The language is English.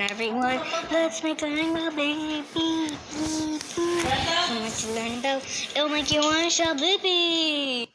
Everyone, Let's make a rainbow baby. So much to learn about. It'll make you want to shout baby.